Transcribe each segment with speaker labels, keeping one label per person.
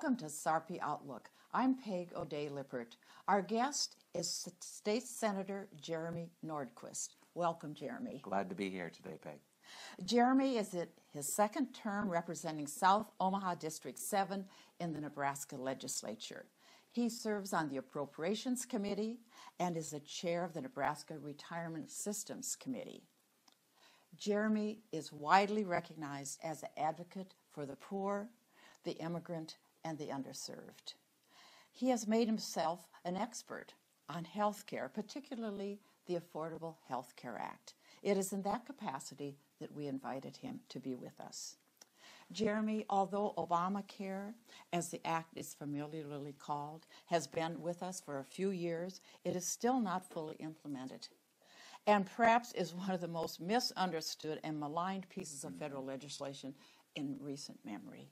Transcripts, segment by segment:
Speaker 1: Welcome to Sarpy Outlook. I'm Peg O'Dea Lippert. Our guest is State Senator Jeremy Nordquist. Welcome, Jeremy.
Speaker 2: Glad to be here today, Peg.
Speaker 1: Jeremy is at his second term representing South Omaha District 7 in the Nebraska legislature. He serves on the Appropriations Committee and is the chair of the Nebraska Retirement Systems Committee. Jeremy is widely recognized as an advocate for the poor, the immigrant, and the underserved. He has made himself an expert on health care, particularly the Affordable Health Care Act. It is in that capacity that we invited him to be with us. Jeremy, although Obamacare, as the act is familiarly called, has been with us for a few years, it is still not fully implemented and perhaps is one of the most misunderstood and maligned pieces of federal legislation in recent memory.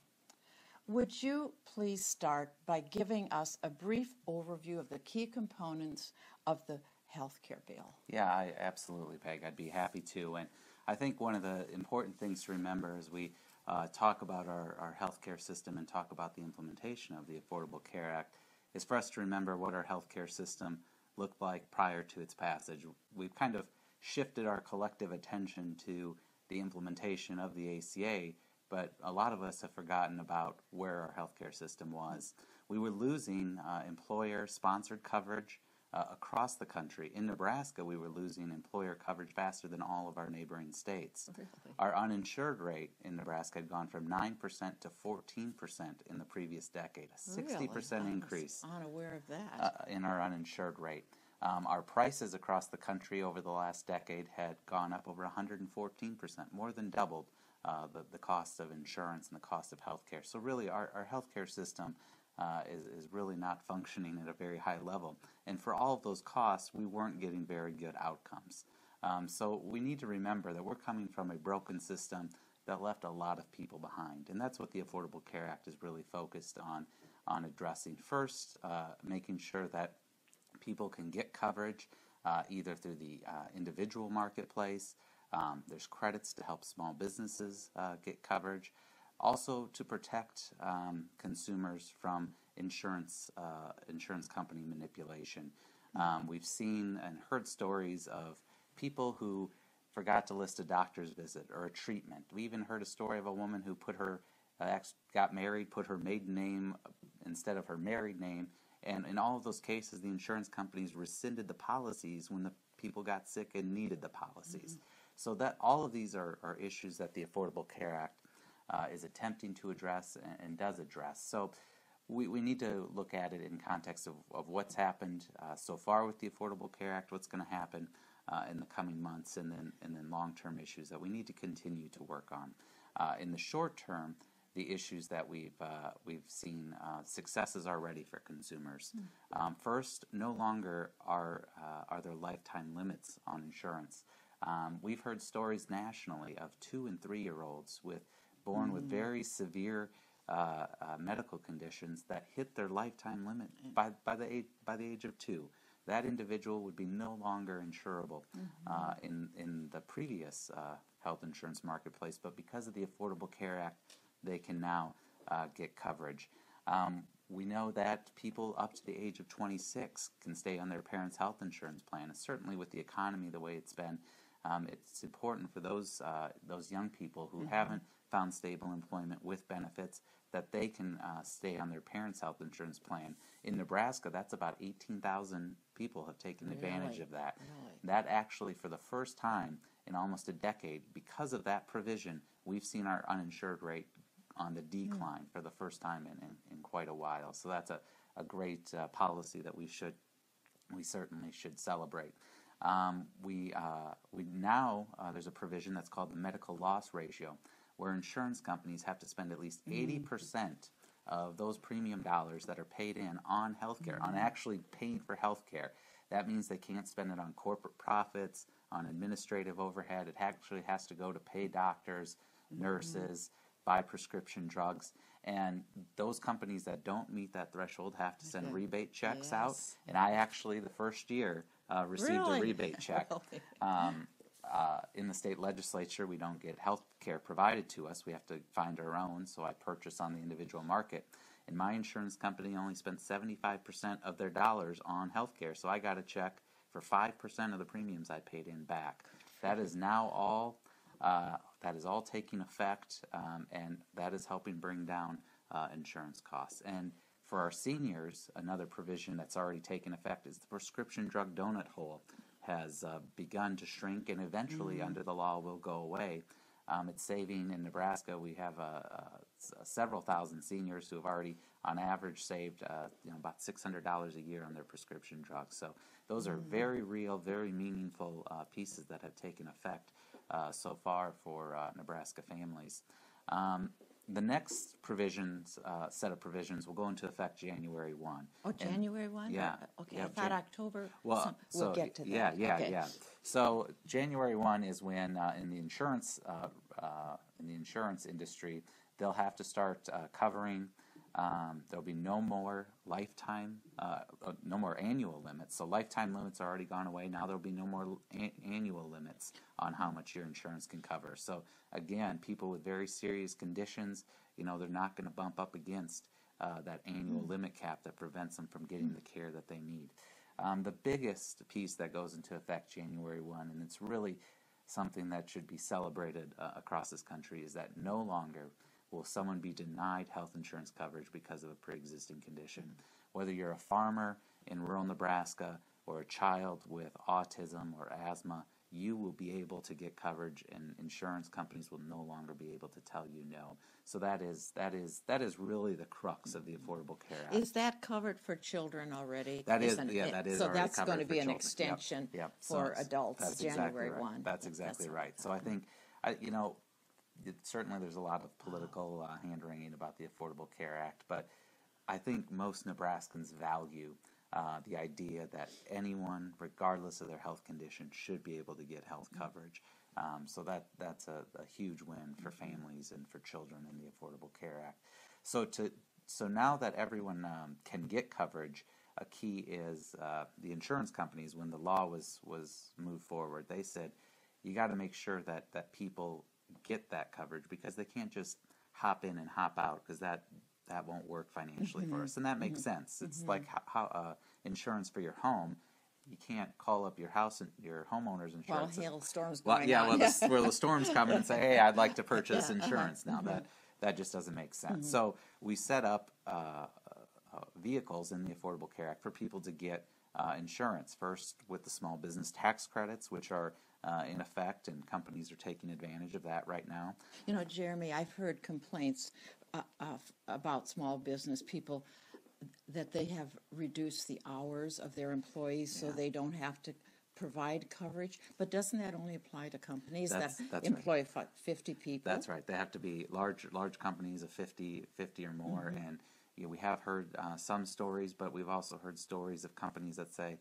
Speaker 1: Would you please start by giving us a brief overview of the key components of the health care bill?
Speaker 2: Yeah, I, absolutely, Peg. I'd be happy to. And I think one of the important things to remember as we uh, talk about our, our healthcare system and talk about the implementation of the Affordable Care Act is for us to remember what our healthcare system looked like prior to its passage. We've kind of shifted our collective attention to the implementation of the ACA but a lot of us have forgotten about where our healthcare system was. We were losing uh, employer sponsored coverage uh, across the country. In Nebraska, we were losing employer coverage faster than all of our neighboring states. Really? Our uninsured rate in Nebraska had gone from 9% to 14% in the previous decade, a 60%
Speaker 1: really?
Speaker 2: increase.
Speaker 1: unaware of that.
Speaker 2: Uh, in our uninsured rate. Um, our prices across the country over the last decade had gone up over 114%, more than doubled uh, the, the cost of insurance and the cost of healthcare. So really, our, our healthcare system uh, is, is really not functioning at a very high level. And for all of those costs, we weren't getting very good outcomes. Um, so we need to remember that we're coming from a broken system that left a lot of people behind. And that's what the Affordable Care Act is really focused on, on addressing. First, uh, making sure that people can get coverage uh, either through the uh, individual marketplace, um, there's credits to help small businesses uh, get coverage. Also to protect um, consumers from insurance uh, insurance company manipulation. Um, we've seen and heard stories of people who forgot to list a doctor's visit or a treatment. We even heard a story of a woman who put her uh, got married, put her maiden name instead of her married name, and in all of those cases, the insurance companies rescinded the policies when the people got sick and needed the policies. Mm-hmm. So that all of these are, are issues that the Affordable Care Act uh, is attempting to address and, and, does address. So we, we need to look at it in context of, of what's happened uh, so far with the Affordable Care Act, what's going to happen uh, in the coming months, and then and then long-term issues that we need to continue to work on. Uh, in the short term, the issues that we've uh, we've seen uh, successes already for consumers. Mm. Um, first, no longer are are there lifetime limits on insurance. Um, we've heard stories nationally of two and three year olds with born mm. with very severe uh, uh, medical conditions that hit their lifetime limit by, by the age by the age of two. That individual would be no longer insurable mm-hmm. uh, in in the previous uh, health insurance marketplace, but because of the Affordable Care Act, they can now uh, get coverage. Um, we know that people up to the age of 26 can stay on their parents' health insurance plan. And certainly, with the economy the way it's been, um, it's important for those uh, those young people who mm-hmm. haven't found stable employment with benefits that they can uh, stay on their parents' health insurance plan. In Nebraska, that's about 18,000 people have taken really? advantage of that.
Speaker 1: Really?
Speaker 2: That actually, for the first time in almost a decade, because of that provision, we've seen our uninsured rate on the mm. decline mm. for the first time in, in, in, quite a while. So that's a, a great uh, policy that we should we certainly should celebrate. Um, we, uh, we now, uh, there's a provision that's called the medical loss ratio, where insurance companies have to spend at least 80% mm-hmm. of those premium dollars that are paid in on healthcare, mm-hmm. on actually paying for healthcare. That means they can't spend it on corporate profits, on administrative overhead. It actually has to go to pay doctors, mm-hmm. nurses, buy prescription drugs. And those companies that don't meet that threshold have to send rebate checks yes. out. And I actually, the first year, uh, received
Speaker 1: really?
Speaker 2: a rebate check.
Speaker 1: really?
Speaker 2: um, uh, in the state legislature, we don't get health care provided to us. We have to find our own, so I purchase on the individual market. And my insurance company only spent 75% of their dollars on health care, so I got a check for 5% of the premiums I paid in back. That is now all, uh, that is all taking effect, um, and that is helping bring down uh, insurance costs. And for our seniors, another provision that's already taken effect is the prescription drug donut hole has uh, begun to shrink and eventually, under the law, will go away. Um, it's saving in Nebraska. We have uh, uh, several thousand seniors who have already, on average, saved uh, you know about six hundred dollars a year on their prescription drugs. So those are very real, very meaningful uh, pieces that have taken effect uh, so far for uh, Nebraska families. Um, the next provisions, uh, set of provisions, will go into effect January one.
Speaker 1: Oh,
Speaker 2: And-
Speaker 1: January one?
Speaker 2: yeah,
Speaker 1: Okay,
Speaker 2: yeah,
Speaker 1: I thought
Speaker 2: Jan-
Speaker 1: October.
Speaker 2: well,
Speaker 1: some-
Speaker 2: so
Speaker 1: We'll get to that.
Speaker 2: yeah, yeah,
Speaker 1: Okay.
Speaker 2: yeah. So January one is when uh, in the insurance uh, uh, in the insurance industry they'll have to start uh, covering. Um, there'll be no more lifetime, uh, uh, no more annual limits. So lifetime limits are already gone away. Now there'll be no more annual limits on how much your insurance can cover. So again, people with very serious conditions, you know, they're not going to bump up against uh, that annual limit cap that prevents them from getting the care that they need. Um, the biggest piece that goes into effect January 1, and it's really something that should be celebrated uh, across this country, is that no longer will someone be denied health insurance coverage because of a pre existing condition. Whether you're a farmer in rural Nebraska or a child with autism or asthma, you will be able to get coverage and insurance companies will no longer be able to tell you no. So that is that is that is really the crux of the Affordable Care Act.
Speaker 1: Is that covered for children already?
Speaker 2: That is,
Speaker 1: Isn't
Speaker 2: yeah,
Speaker 1: it?
Speaker 2: that is
Speaker 1: So that's going to be an
Speaker 2: children. Yep,
Speaker 1: extension
Speaker 2: yep. So
Speaker 1: for adults,
Speaker 2: that's exactly right.
Speaker 1: one.
Speaker 2: That's exactly
Speaker 1: what I
Speaker 2: right. So I think, I, you know, it, certainly there's a lot of political uh, hand wringing about the Affordable Care Act, but I think most Nebraskans value uh, the idea that anyone, regardless of their health condition, should be able to get health
Speaker 1: Mm-hmm.
Speaker 2: coverage. Um, so that that's a, a huge win for families and for children in the Affordable Care Act. So to so now that everyone um, can get coverage, a key is uh, the insurance companies. When the law was was moved forward, they said you got to make sure that that people get that coverage because they can't just hop in and hop out because that that won't work financially
Speaker 1: Mm-hmm.
Speaker 2: for us, and that makes sense. It's like how, uh, insurance for your home. You can't call up your house and your homeowner's insurance. and-
Speaker 1: hailstorms
Speaker 2: well, yeah,
Speaker 1: on.
Speaker 2: well, the, where the storms come and say, "Hey, I'd like to purchase
Speaker 1: Yeah, uh-huh,
Speaker 2: insurance." Now that that just doesn't make sense.
Speaker 1: Mm-hmm.
Speaker 2: So we set up uh, uh, vehicles in the Affordable Care Act for people to get uh, insurance. First, with the small business tax credits, which are uh, in effect, and companies are taking advantage of that right now.
Speaker 1: You know, Jeremy, I've heard complaints uh, of, about small business people that they have reduced the hours of their employees so they don't have to provide coverage. But doesn't that only apply to companies
Speaker 2: That's-
Speaker 1: that
Speaker 2: that's
Speaker 1: employ fi- 50 people?
Speaker 2: That's right. They have to be large, large companies of 50, 50 or more.
Speaker 1: Mm-hmm.
Speaker 2: And you know, we have heard uh, some stories, but we've also heard stories of companies that say,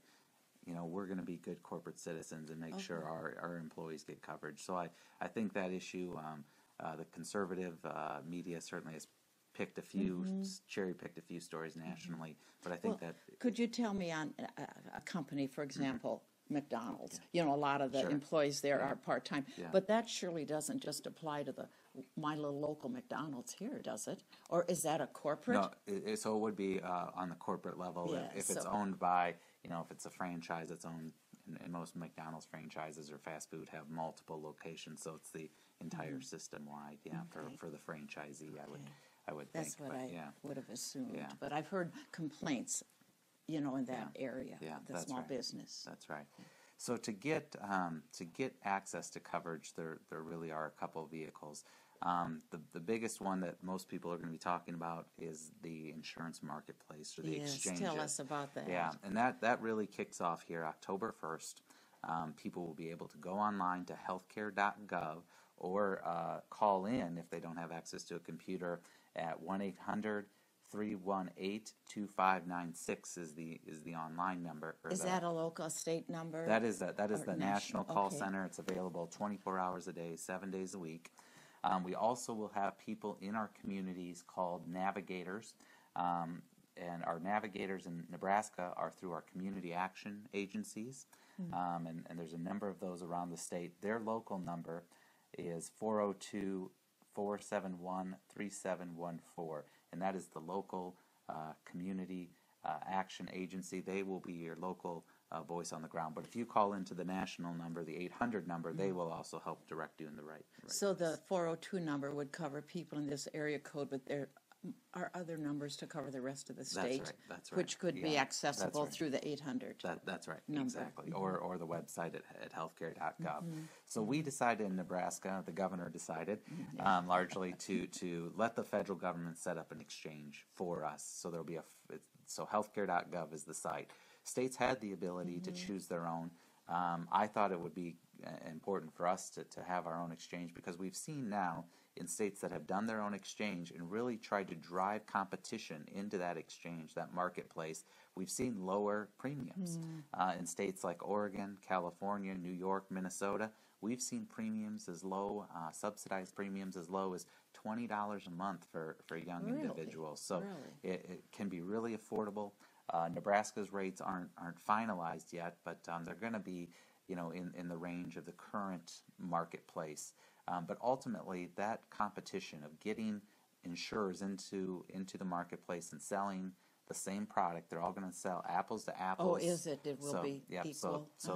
Speaker 2: you know, we're going to be good corporate citizens and make sure our, our employees get coverage. So I, I think that issue, um, uh, the conservative uh, media certainly has picked a few, cherry picked a few stories nationally. But I think
Speaker 1: Mm-hmm. Well,
Speaker 2: that
Speaker 1: Could you tell me on a, a- a company, for example, McDonald's? You know, a lot of the
Speaker 2: Sure.
Speaker 1: employees there are part-time.
Speaker 2: Yeah.
Speaker 1: But that surely doesn't just apply to the, my little local McDonald's here, does it? Or is that a corporate?
Speaker 2: No, it, it, so it would be uh, on the corporate level
Speaker 1: Yeah,
Speaker 2: if, if it's
Speaker 1: so-
Speaker 2: owned by, you know, if it's a franchise that's owned, and, and most McDonald's franchises or fast food have multiple locations, so it's the entire system wide. Yeah, for,
Speaker 1: Mm-hmm. Okay.
Speaker 2: for the franchisee, I would,
Speaker 1: Okay.
Speaker 2: I would
Speaker 1: That's
Speaker 2: think.
Speaker 1: what
Speaker 2: but
Speaker 1: I
Speaker 2: yeah,
Speaker 1: would have assumed.
Speaker 2: Yeah.
Speaker 1: But I've heard complaints, you know, in that area,
Speaker 2: yeah,
Speaker 1: the
Speaker 2: that's
Speaker 1: small
Speaker 2: right.
Speaker 1: business.
Speaker 2: That's right. So to get um, to get access to coverage, there there really are a couple of vehicles. Um, the the biggest one that most people are going to be talking about is the insurance marketplace or the
Speaker 1: Yes,
Speaker 2: exchanges.
Speaker 1: tell us about that.
Speaker 2: Yeah, and that, that really kicks off here October 1st. Um, people will be able to go online to healthcare.gov or uh, call in if they don't have access to a computer at 1 800 318 2596 is the is the online number. or
Speaker 1: Is
Speaker 2: the-
Speaker 1: that a local state number?
Speaker 2: that is the, that is the
Speaker 1: national,
Speaker 2: national call
Speaker 1: okay.
Speaker 2: center. It's available 24 hours a day, seven days a week. Um, we also will have people in our communities called navigators. Um, and our navigators in Nebraska are through our community action agencies. um, and, and there's a number of those around the state. Their local number is 402 471 3714, and that is the local uh, community uh, action agency. They will be your local uh, voice on the ground. But if you call into the national number, the 800 number, they will also help direct you in the right. right
Speaker 1: So the 402 number would cover people in this area code, but there are other numbers to cover the rest of the state?
Speaker 2: right, that's right.
Speaker 1: Which could be accessible
Speaker 2: that's right.
Speaker 1: through the 800?
Speaker 2: That, that's right,
Speaker 1: Number.
Speaker 2: exactly. Or, or the website at, at healthcare.gov.
Speaker 1: Mm-hmm.
Speaker 2: So we decided in Nebraska, the governor decided, um, largely to, to let the federal government set up an exchange for us. So there'll be a so healthcare.gov is the site. States had the ability to
Speaker 1: Mm-hmm.
Speaker 2: choose their own. Um, I thought it would be uh, important for us to, to have our own exchange because we've seen now in states that have done their own exchange and really tried to drive competition into that exchange, that marketplace, we've seen lower premiums. Uh, in states like Oregon, California, New York, Minnesota, we've seen premiums as low, uh, subsidized premiums as low as $20 a month for, for young
Speaker 1: Really?
Speaker 2: individuals. So
Speaker 1: Really?
Speaker 2: it, it can be really affordable. Uh, Nebraska's rates aren't aren't finalized yet, but um, they're going to be, you know, in, in the range of the current marketplace. Um, but ultimately, that competition of getting insurers into into the marketplace and selling the same product, they're all going to sell apples to apples.
Speaker 1: Oh, is it? It will
Speaker 2: so,
Speaker 1: be
Speaker 2: yep, So, so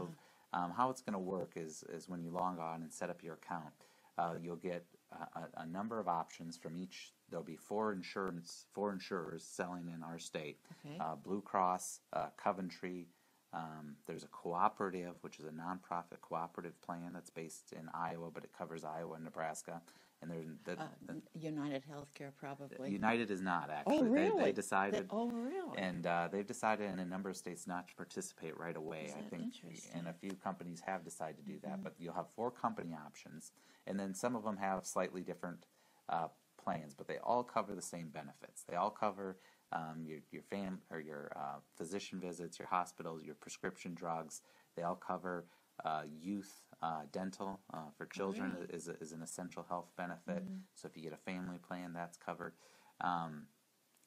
Speaker 1: Uh-huh.
Speaker 2: um, how it's going to work is is when you log on and set up your account, uh, you'll get a, a, number of options from each. There'll be four insurance four insurers selling in our state:
Speaker 1: Okay.
Speaker 2: uh, Blue Cross, uh, Coventry. Um, there's a cooperative, which is a nonprofit cooperative plan that's based in Iowa, but it covers Iowa and Nebraska. And there's the,
Speaker 1: Uh, United Healthcare, probably.
Speaker 2: United is not actually.
Speaker 1: Oh,
Speaker 2: They,
Speaker 1: really?
Speaker 2: they decided.
Speaker 1: They- oh, really?
Speaker 2: And uh, they've decided in a number of states not to participate right away. I think,
Speaker 1: interesting? Mm-hmm.
Speaker 2: and a few companies have decided to do that. But you'll have four company options, and then some of them have slightly different uh, plans, but they all cover the same benefits. They all cover um, your your fam or your uh, physician visits, your hospitals, your prescription drugs. They all cover uh, youth uh, dental uh, for children
Speaker 1: really?
Speaker 2: is, a, is an essential health benefit.
Speaker 1: Mm-hmm.
Speaker 2: So if you get a family plan, that's covered. Um,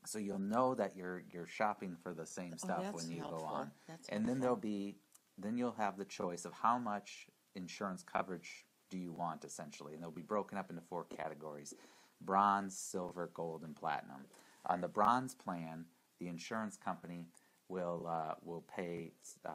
Speaker 2: so you'll know that you're you're shopping for the same stuff
Speaker 1: Oh,
Speaker 2: when you go on.
Speaker 1: That's
Speaker 2: and then there'll be then you'll have the choice of how much insurance coverage do you want essentially, and they'll be broken up into four categories: bronze, silver, gold, and platinum. On the bronze plan, the insurance company will uh, will pay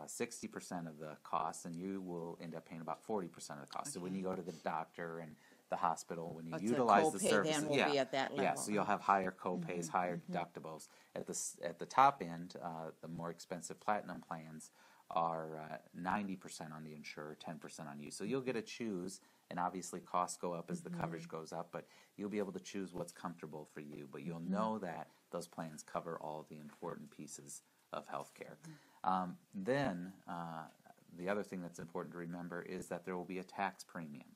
Speaker 2: sixty percent of the costs, and you will end up paying about forty percent of the cost. So when you go to the doctor and the hospital, when you
Speaker 1: the
Speaker 2: utilize the services,
Speaker 1: then will
Speaker 2: yeah,
Speaker 1: be at that
Speaker 2: yeah. So you'll have higher copays, higher deductibles. At the at the top end, uh, the more expensive platinum plans are uh, ninety percent on the insurer, ten percent on you. So you'll get to choose, and obviously costs go up as the coverage goes up, but you'll be able to choose what's comfortable for you. But you'll know that those plans cover all the important pieces of healthcare. Um, then uh, the other thing that's important to remember is that there will be a tax premium,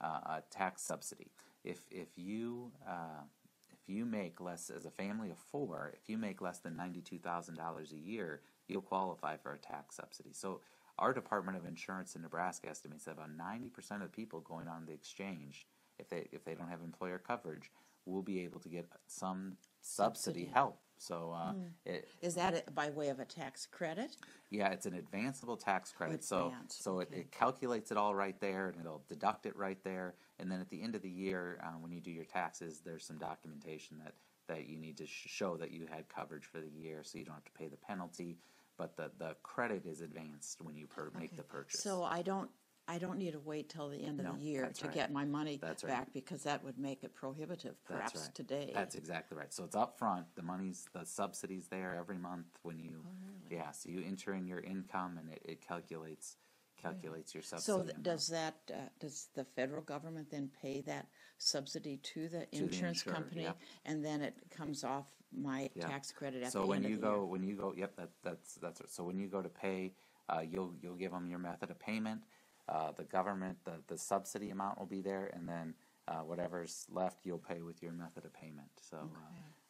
Speaker 2: uh, a tax subsidy. If if you uh, if you make less as a family of four, if you make less than ninety-two thousand dollars a year, you'll qualify for a tax subsidy. So our Department of Insurance in Nebraska estimates that about ninety percent of people going on the exchange, if they if they don't have employer coverage, will be able to get some subsidy,
Speaker 1: Subsidy.
Speaker 2: help. So uh, it,
Speaker 1: Is that it by way of a tax credit?
Speaker 2: yeah, it's an advanceable tax credit. so so it,
Speaker 1: okay.
Speaker 2: it calculates it all right there, and it'll deduct it right there. And then at the end of the year, uh, when you do your taxes, there's some documentation that that you need to sh- show that you had coverage for the year, so you don't have to pay the penalty. But the the credit is advanced when you per- make the purchase.
Speaker 1: So I don't, I don't need to wait till the end of the year
Speaker 2: that's
Speaker 1: to
Speaker 2: right.
Speaker 1: get my money
Speaker 2: That's right.
Speaker 1: back because that would make it prohibitive
Speaker 2: That's
Speaker 1: perhaps
Speaker 2: right.
Speaker 1: today.
Speaker 2: That's exactly right. So it's up front. The money's the subsidies there every month when you
Speaker 1: Oh,
Speaker 2: yeah. So you enter in your income and it, it calculates calculates your subsidy.
Speaker 1: So th-
Speaker 2: amount.
Speaker 1: does that, uh, does the federal government then pay that subsidy to the
Speaker 2: the
Speaker 1: insurance
Speaker 2: insurer,
Speaker 1: company?
Speaker 2: yep.
Speaker 1: And then it comes off my
Speaker 2: Yeah.
Speaker 1: tax credit at the
Speaker 2: so
Speaker 1: end
Speaker 2: when
Speaker 1: of
Speaker 2: you
Speaker 1: the
Speaker 2: go
Speaker 1: year?
Speaker 2: when you go yep that that's that's so when you go to pay uh, you'll you'll give them your method of payment uh, the government the, the subsidy amount will be there and then uh, whatever's left you'll pay with your method of payment so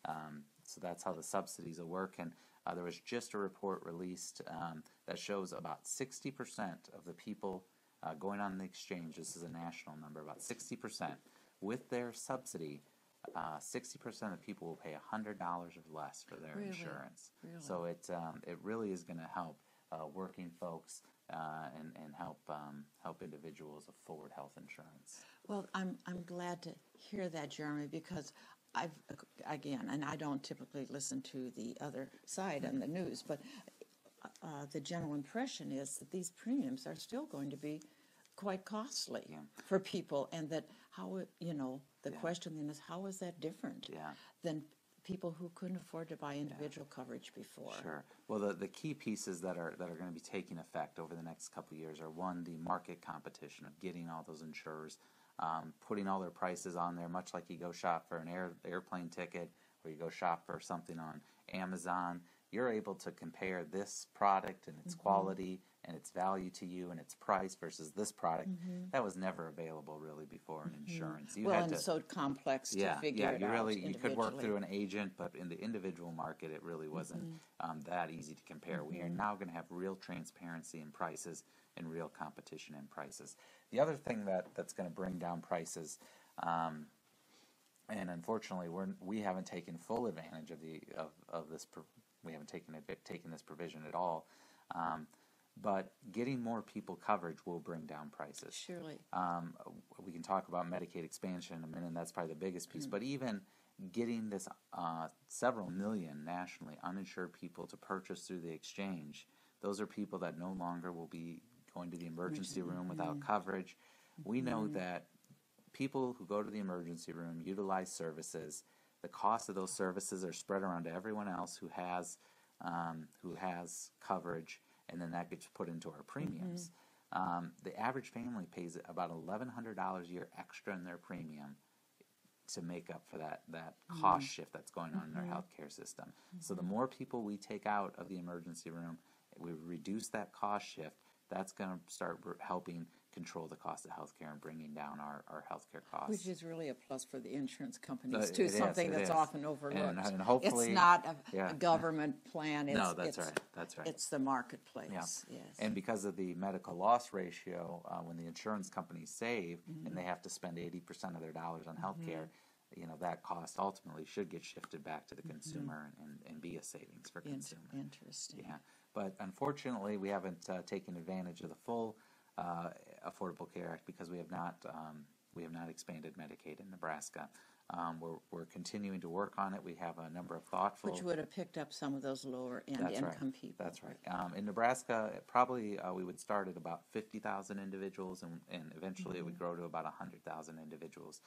Speaker 2: uh, um, so that's how the subsidies will work and uh, there was just a report released um, that shows about 60% of the people uh, going on the exchange this is a national number about 60% with their subsidy uh, 60% of people will pay $100 or less for their
Speaker 1: Really?
Speaker 2: insurance.
Speaker 1: Really?
Speaker 2: So it, um, it really is going to help uh, working folks uh, and and help um, help individuals afford health insurance.
Speaker 1: Well, I'm, I'm glad to hear that, Jeremy, because I've, again, and I don't typically listen to the other side on the news, but uh, the general impression is that these premiums are still going to be quite costly
Speaker 2: Yeah.
Speaker 1: for people, and that how, you know, the
Speaker 2: Yeah.
Speaker 1: question then is, how is that different
Speaker 2: Yeah.
Speaker 1: than people who couldn't afford to buy individual coverage before?
Speaker 2: Sure. Well, the, the key pieces that are that are going to be taking effect over the next couple of years are one, the market competition of getting all those insurers, um, putting all their prices on there, much like you go shop for an air airplane ticket or you go shop for something on Amazon. You're able to compare this product and
Speaker 1: Mm-hmm.
Speaker 2: its quality and its value to you and its price versus this product that was never available really before in insurance. You
Speaker 1: Mm-hmm. Well,
Speaker 2: had
Speaker 1: and
Speaker 2: to,
Speaker 1: so complex to
Speaker 2: yeah,
Speaker 1: figure
Speaker 2: yeah, you
Speaker 1: out
Speaker 2: really you could work through an agent, but in the individual market, it really wasn't
Speaker 1: Mm-hmm.
Speaker 2: um, that easy to compare. We are now going to have real transparency in prices and real competition in prices. The other thing that that's going to bring down prices. Um, and unfortunately, we're we haven't taken full advantage of the of, of this. We haven't taken taken this provision at all. Um, but getting more people coverage will bring down prices.
Speaker 1: Surely.
Speaker 2: Um, we can talk about Medicaid expansion in a minute, and that's probably the biggest piece. But even getting this uh, several million nationally uninsured people to purchase through the exchange, those are people that no longer will be going to the emergency room without coverage. We know that people who go to the emergency room utilize services. The cost of those services are spread around to everyone else who has um, who has coverage, and then that gets put into our mm-hmm. premiums. Um, the average family pays about eleven hundred dollars a year extra in their premium to make up for that that mm-hmm. cost shift that's going on in our mm-hmm. healthcare system. So the more people we take out of the emergency room, we reduce that cost shift. That's going to start helping control the cost of healthcare and bringing down our, our healthcare costs.
Speaker 1: Which is really a plus for the insurance companies
Speaker 2: Uh,
Speaker 1: too,
Speaker 2: is,
Speaker 1: something
Speaker 2: it
Speaker 1: that's
Speaker 2: is.
Speaker 1: often overlooked.
Speaker 2: and hopefully-
Speaker 1: It's not a,
Speaker 2: yeah.
Speaker 1: a government plan, it's,
Speaker 2: no, that's right. That's right.
Speaker 1: it's the marketplace,
Speaker 2: Yeah.
Speaker 1: yes.
Speaker 2: And because of the medical loss ratio, uh, when the insurance companies save
Speaker 1: Mm-hmm.
Speaker 2: and they have to spend 80% of their dollars on healthcare, you know, that cost ultimately should get shifted back to the consumer and, and be a savings for
Speaker 1: Mm-hmm.
Speaker 2: Consumer.
Speaker 1: Interesting.
Speaker 2: Yeah, but unfortunately, we haven't uh, taken advantage of the full uh, Affordable Care Act because we have not um, we have not expanded Medicaid in Nebraska. Um, we're we're continuing to work on it. We have a number of thoughtful.
Speaker 1: Which would have picked up some of those lower end
Speaker 2: That's right.
Speaker 1: income people.
Speaker 2: That's right. Um, in Nebraska, it probably uh, we would start at about 50,000 individuals, and, and eventually it would
Speaker 1: Mm-hmm.
Speaker 2: grow to about 100,000 individuals.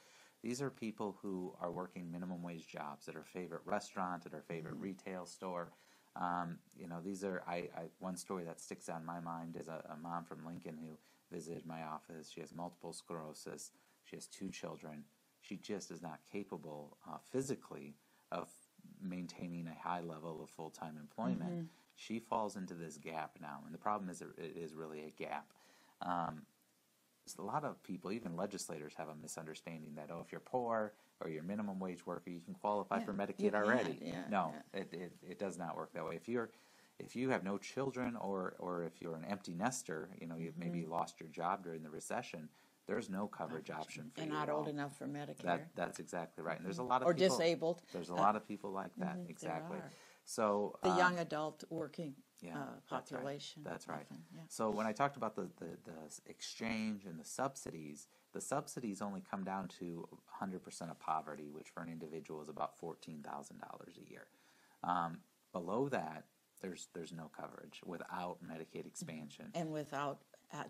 Speaker 2: These are people who are working minimum wage jobs at our favorite restaurant, at our favorite
Speaker 1: Mm-hmm.
Speaker 2: retail store. Um, you know, these are I, I one story that sticks out in my mind is a, a mom from Lincoln who visited my office. She has multiple sclerosis. She has two children. She just is not capable uh, physically of maintaining a high level of full time employment. She falls into this gap now, and the problem is it it is really a gap. Um, a lot of people, even legislators, have a misunderstanding that oh, if you're poor or you're a minimum wage worker, you can qualify
Speaker 1: Yeah,
Speaker 2: for Medicaid already.
Speaker 1: yeah,
Speaker 2: no,
Speaker 1: yeah.
Speaker 2: it, it, it does not work that way. If you're if you have no children or or if you're an empty nester, you know you've maybe lost your job during the recession. There's no coverage option for
Speaker 1: And
Speaker 2: you
Speaker 1: not old
Speaker 2: all.
Speaker 1: enough for Medicare.
Speaker 2: That that's exactly right. And there's a lot of
Speaker 1: Or
Speaker 2: people,
Speaker 1: disabled.
Speaker 2: There's a lot of people like that.
Speaker 1: there
Speaker 2: exactly. So
Speaker 1: The
Speaker 2: um,
Speaker 1: young adult working
Speaker 2: yeah,
Speaker 1: uh,
Speaker 2: that's right.
Speaker 1: population.
Speaker 2: That's right.
Speaker 1: yeah.
Speaker 2: So when I talked about the, the, the exchange and the subsidies, the subsidies only come down to 100% of poverty, which for an individual is about $14,000 a year. Um, below that, there's there's no coverage without Medicaid expansion.
Speaker 1: And without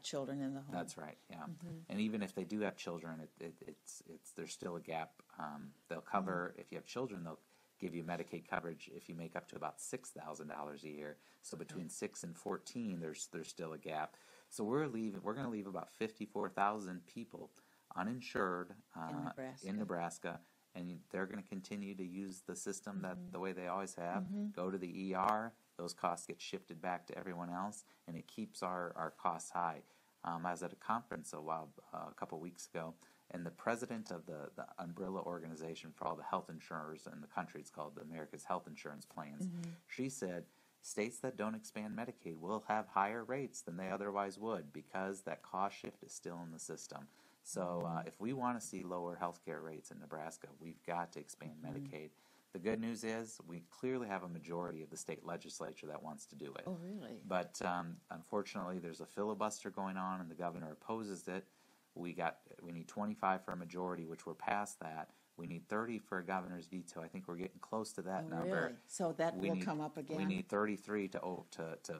Speaker 1: children in the home.
Speaker 2: That's right. Yeah.
Speaker 1: Mm-hmm.
Speaker 2: And even if they do have children, it, it, it's it's there's still a gap. Um, they'll cover
Speaker 1: Mm-hmm.
Speaker 2: if you have children, they'll give you Medicaid coverage if you make up to about six thousand dollars a year. So between six and fourteen, there's there's still a gap. So we're leaving. We're going to leave about fifty four thousand people uninsured uh,
Speaker 1: In Nebraska.
Speaker 2: in Nebraska, and they're going to continue to use the system that
Speaker 1: Mm-hmm.
Speaker 2: the way they always have. Go to the ER. Those costs get shifted back to everyone else, and it keeps our, our costs high. Um, I was at a conference a while, uh, a couple weeks ago, and the president of the, the umbrella organization for all the health insurers in the country, it's called the America's Health Insurance Plans. She said states that don't expand Medicaid will have higher rates than they otherwise would because that cost shift is still in the system. So uh, if we want to see lower health care rates in Nebraska, we've got to expand Medicaid. The good news is we clearly have a majority of the state legislature that wants to do it.
Speaker 1: Oh, really?
Speaker 2: But um, unfortunately, there's a filibuster going on, and the governor opposes it. We got we need 25 for a majority, which we're past that. We need 30 for a governor's veto. I think we're getting close to that
Speaker 1: Oh,
Speaker 2: number.
Speaker 1: really? So that
Speaker 2: We
Speaker 1: will
Speaker 2: need-
Speaker 1: come up again?
Speaker 2: We need 33 to to to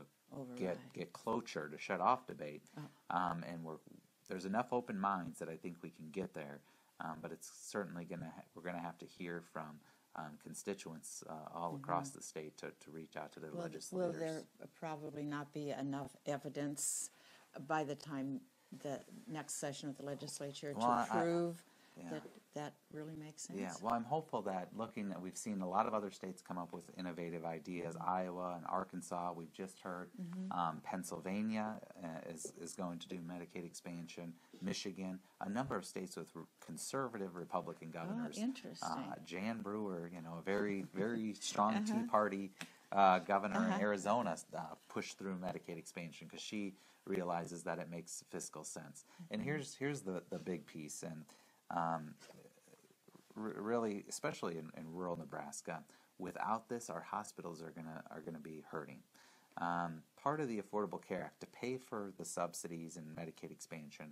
Speaker 2: get get cloture to shut off debate.
Speaker 1: Oh.
Speaker 2: Um, and we're there's enough open minds that I think we can get there. Um, but it's certainly gonna ha- we're gonna have to hear from um, constituents uh, all across the state to, to reach out to their
Speaker 1: Mm-hmm. Will, will
Speaker 2: legislators.
Speaker 1: there probably not be enough evidence by the time the next session of the legislature
Speaker 2: Well, I-
Speaker 1: to
Speaker 2: I-
Speaker 1: prove
Speaker 2: yeah.
Speaker 1: that that really makes sense?
Speaker 2: Yeah, well, I'm hopeful that looking at, we've seen a lot of other states come up with innovative ideas.
Speaker 1: Mm-hmm.
Speaker 2: Iowa and Arkansas, we've just heard. Um, Pennsylvania uh, is, is going to do Medicaid expansion. Michigan, a number of states with re- conservative Republican governors.
Speaker 1: Oh, interesting.
Speaker 2: Uh, Jan Brewer, you know, a very, very strong Tea Party uh, governor in
Speaker 1: Uh-huh.
Speaker 2: Arizona, uh, pushed through Medicaid expansion because she realizes that it makes fiscal sense. And
Speaker 1: Mm-hmm.
Speaker 2: here's here's the, the big piece, and um, r- really, especially in, in rural Nebraska, without this, our hospitals are gonna are gonna be hurting. Um, part of the Affordable Care Act to pay for the subsidies and Medicaid expansion,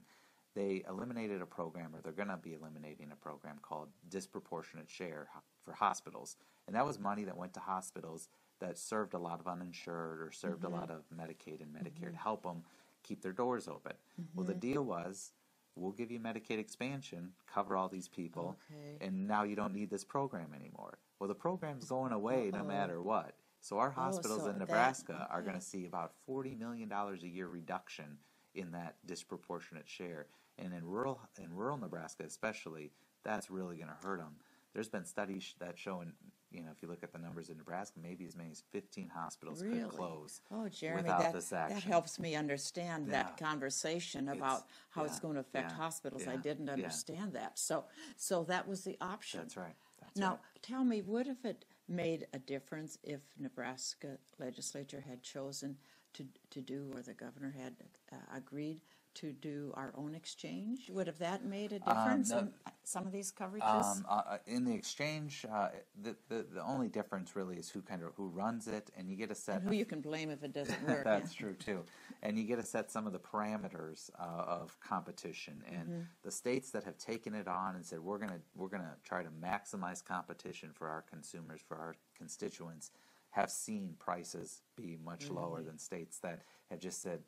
Speaker 2: they eliminated a program, or they're going to be eliminating a program called disproportionate share for hospitals, and that was money that went to hospitals that served a lot of uninsured or served a mm-hmm. lot of Medicaid and Medicare to mm-hmm. help them keep their doors open. Well, the mm-hmm. deal was. We'll give you Medicaid expansion, cover all these people,
Speaker 1: Okay.
Speaker 2: and now you don't need this program anymore. Well, the program's going away no
Speaker 1: Uh-oh.
Speaker 2: matter what. So our oh, hospitals
Speaker 1: Oh, so
Speaker 2: in
Speaker 1: that-
Speaker 2: Nebraska are going to see about forty million dollars a year reduction in that disproportionate share, and in rural in rural Nebraska especially, that's really going to hurt them. There's been studies that show, in, you know, if you look at the numbers in Nebraska, maybe as many as fifteen hospitals
Speaker 1: Really?
Speaker 2: could close
Speaker 1: Oh, Jeremy,
Speaker 2: without
Speaker 1: that,
Speaker 2: this action.
Speaker 1: that helps me understand that
Speaker 2: Yeah.
Speaker 1: conversation
Speaker 2: It's-
Speaker 1: about how it's going to affect
Speaker 2: yeah,
Speaker 1: hospitals. I didn't
Speaker 2: yeah.
Speaker 1: understand that. So, so that was the option.
Speaker 2: That's right. That's
Speaker 1: Now,
Speaker 2: right.
Speaker 1: tell me, would have it made a difference if Nebraska legislature had chosen to, to do, or the governor had uh, agreed to do our own exchange? Would have that made a difference
Speaker 2: no-
Speaker 1: in some of these coverages?
Speaker 2: Um, uh, uh, in the exchange, uh, the, the the only difference really is who kind of who runs it, and you get to set
Speaker 1: Who you can blame if it doesn't work?
Speaker 2: That's true too, and you get to set some of the parameters uh, of competition. And
Speaker 1: Mm-hmm.
Speaker 2: the states that have taken it on and said we're gonna we're gonna try to maximize competition for our consumers, for our constituents, have seen prices be much lower than states that have just said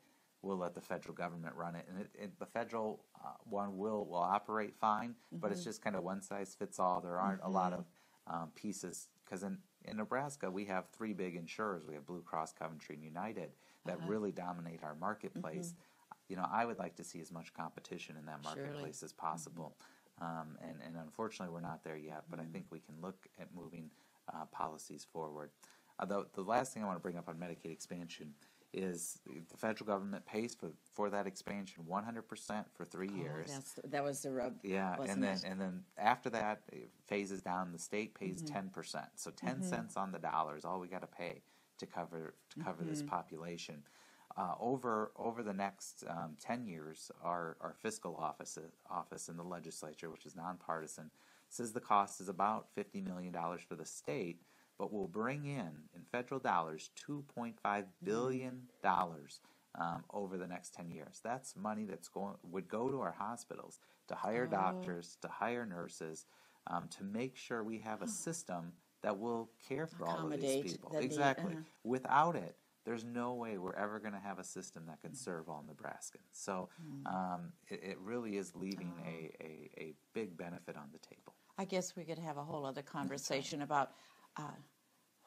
Speaker 2: we'll let the federal government run it. And it, it, the federal uh, one will will operate fine, but it's just kind of one size fits all. There aren't a lot of um, pieces because in in Nebraska, we have three big insurers. We have Blue Cross, Coventry, and United that really dominate our marketplace. You know, I would like to see as much competition in that
Speaker 1: Surely.
Speaker 2: marketplace as possible. Um, and, and unfortunately, we're not there yet, but I think we can look at moving uh, policies forward. Uh, the, the last thing I want to bring up on Medicaid expansion is the federal government pays for, for that expansion 100% for three years.
Speaker 1: that's, that was the rub.
Speaker 2: Yeah, and then
Speaker 1: it?
Speaker 2: and then after that it phases down. The state pays
Speaker 1: Mm-hmm.
Speaker 2: 10 percent, so 10 cents on the dollar is all we got to pay to cover to cover this
Speaker 1: Mm-hmm.
Speaker 2: population. Uh, over over the next um, 10 years, our our fiscal office office in the legislature, which is nonpartisan, says the cost is about 50 million dollars for the state, but will bring in in federal dollars 2.5 billion dollars um, over the next 10 years. That's money that's going would go to our hospitals to hire doctors, to hire nurses, um, to make sure we have a system that will care for all of these people.
Speaker 1: the need,
Speaker 2: exactly.
Speaker 1: uh-huh.
Speaker 2: Without it, there's no way we're ever going to have a system that can serve all Nebraskans. So um, it, it really is leaving a, a, a big benefit on the table.
Speaker 1: I guess we could have a whole other conversation about uh,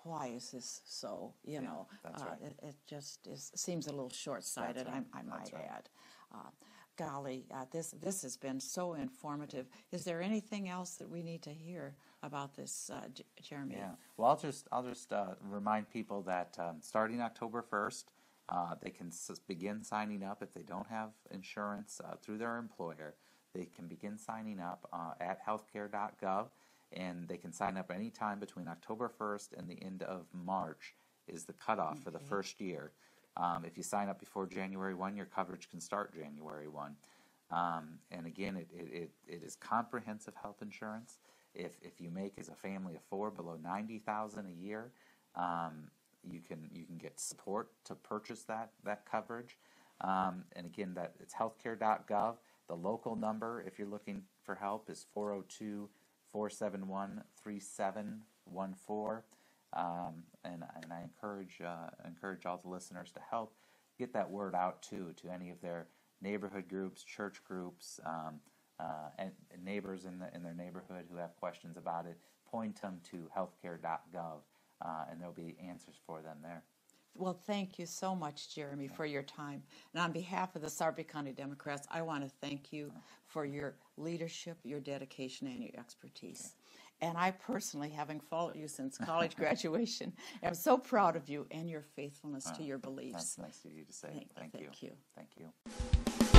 Speaker 1: why is this so, you know?
Speaker 2: that's
Speaker 1: uh,
Speaker 2: right.
Speaker 1: It, it just is, seems a little short-sighted,
Speaker 2: right,
Speaker 1: I, I might
Speaker 2: right.
Speaker 1: add. Uh, Golly, uh, this, this has been so informative. Is there anything else that we need to hear about this, uh, J- Jeremy?
Speaker 2: Yeah. Well, I'll just I'll just uh, remind people that um, starting October first, uh, they can s- begin signing up if they don't have insurance uh, through their employer. They can begin signing up uh, at healthcare.gov, and they can sign up anytime between October 1st and the end of March is the cutoff for the first year. Um, if you sign up before January 1, your coverage can start January 1. Um, and again, it, it, it, is comprehensive health insurance. if if you make as a family of four below ninety thousand a year, um, you can you can get support to purchase that that coverage. Um, and again, that it's healthcare.gov. The local number, if you're looking for help, is 402 471 3714. Um, and and I encourage uh, encourage all the listeners to help get that word out too to any of their neighborhood groups, church groups, um, uh, and neighbors in the in their neighborhood who have questions about it. Point them to healthcare.gov, uh, and there'll be answers for them there.
Speaker 1: Well, thank you so much, Jeremy, for your time. And on behalf of the Sarpy County Democrats, I want to thank you for your leadership, your dedication, and your expertise. And I personally, having followed you since college graduation, am so proud of you and your faithfulness to your beliefs.
Speaker 2: That's nice of you to say.
Speaker 1: Thank-
Speaker 2: Thank,
Speaker 1: thank you.
Speaker 2: Thank you.